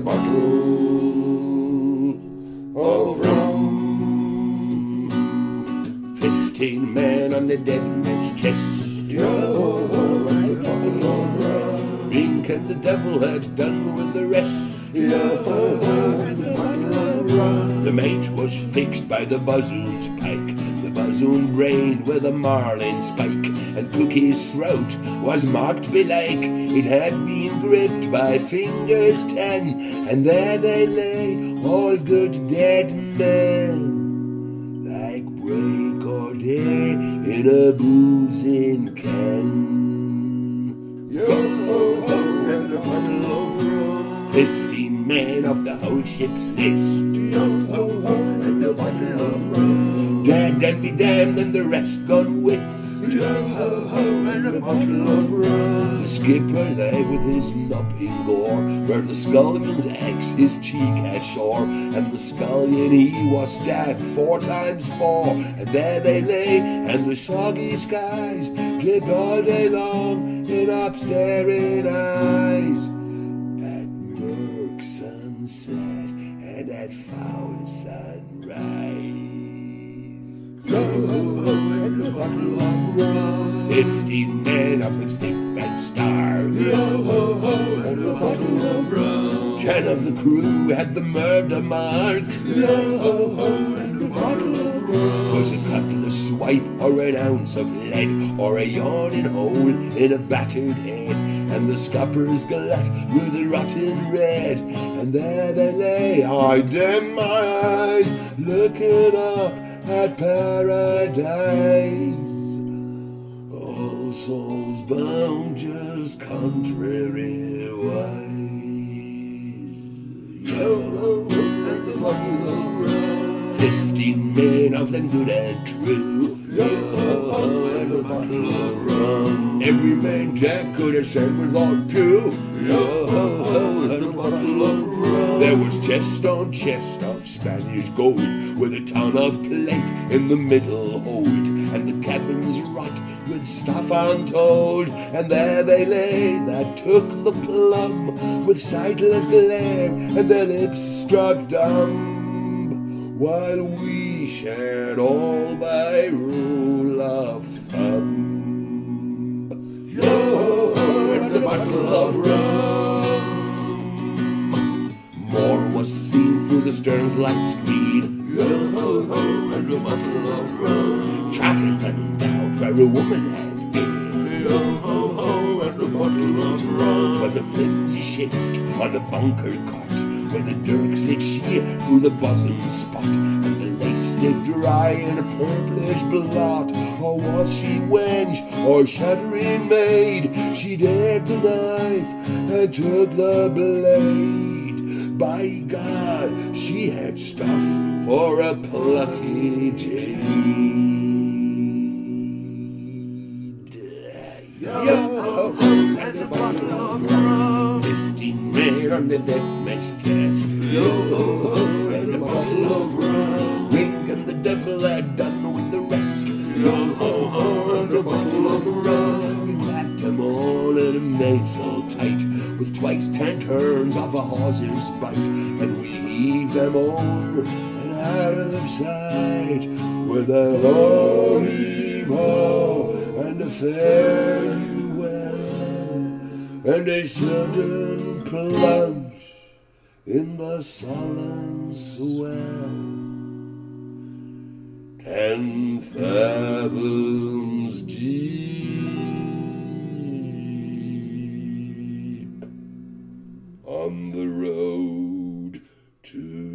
bottle of rum. Fifteen men on the dead man's chest. Yo, and a bottle of rum. Drink and the devil had done with the rest. Yo, and a bottle of rum. The mate was fixed by the bosun's pike. Bosun brained with a marlin spike, and Cookie's throat was marked belike. It had been gripped by fingers ten, and there they lay, all good dead men, like break or day in a boozing can. Yo, and a bottle of rum. Fifteen men of the whole ship's list. Yo, bottle of and be damned, and the rest gone with. Yo, ho ho and a bottle of rum. The skipper lay with his nupping gore, where the scullion's axe his cheek had shore, and the scullion he was stabbed four times four, and there they lay, and the soggy skies clipped all day long in upstaring eyes. At murk sunset and at foul sunrise. Yo, and a bottle of rum. Fifteen men of them stiff and starved. Yo, and a bottle of rum. Ten of the crew had the murder mark. Yo, and a bottle of rum. A cutlass swipe or an ounce of lead or a yawning hole in a battered head. And the scuppers glut with a rotten red. And there they lay, I dim my eyes, looking up at paradise. All souls bound just contrary. Yo, and bottle of rum. Fifteen men of them good and true. Yo, and a bottle of rum. Every man Jack could have said with on bottle. There was chest on chest of Spanish gold, with a ton of plate in the middle hold, and the cabins rot with stuff untold. And there they lay that took the plum, with sightless glare, and their lips struck dumb, while we shared all by was seen through the stern's light screen. Yo, and a bottle of rum. Chatting and out where a woman had been. Yo, and a bottle of rum. Twas a flimsy shift on a bunker cot, where the dirk slid sheer through the bosom spot, and the lace stayed dry in a purplish blot. Or was she wench or shuddering maid? She dared the knife and took the blade. By God, she had stuff for a plucky jade. Yo, ho and a bottle of rum. Fifteen men on the dead man's chest. Yo, ho and a bottle of rum. Ring and the devil had done with the rest. Yo, ho and a bottle of rum. We packed them all and made so tight with twice ten turns of a horse's bite, and we heaved them on and out of sight with a ho heave and a farewell and a sudden plunge in the sullen swell. Ten fathoms deep. the road to